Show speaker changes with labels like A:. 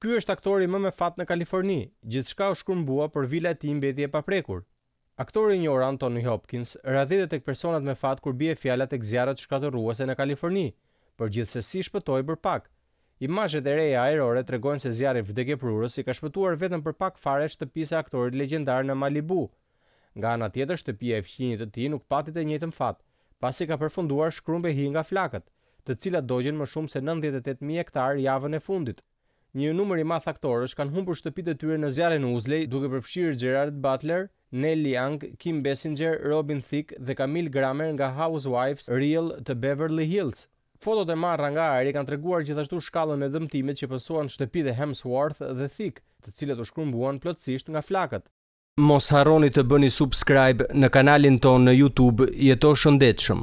A: Ky është aktori më me fat në Kaliforni, gjithçka u shkrumbua por vila e tij mbeti e paprekur. Aktori i njohur Anthony Hopkins radhitet tek personat me fat kur bie fjala tek zjarret shkatërruese në Kaliforni, por gjithsesi shpëtoi për pak. Imazhet e reja ajrore tregojnë se zjarri vdekjeprurës i ka shpëtuar vetëm për pak fare shtëpisë së aktorit legjendar në Malibu, Nga ana tjetër shtëpia e fqinjit të tij nuk pati të njëjtin fat, pasi ka përfunduar shkrumb e hi nga flakët, të cilat dogjën më shumë se nëntëdhjetë e tetë mijë hektarë javën e fundit. Një numër i madh aktorësh kanë humbur shtëpitë e tyre në zjarrin Woolsey, duke përfshirë Gerard Butler, Neil Young, Kim Basinger, Robin Thicke dhe Camille Grammer nga Housewives, Real të Beverly Hills. Fotot e marra nga ajri kanë treguar gjithashtu shkallën e dëmtimit që pësuan shtëpitë e Hemsworth dhe Thicke, të cilat u shkrumbuan plotësisht nga flakët. Mos harroni të bëni subscribe në kanalin tonë në youtube jeto shëndetshëm.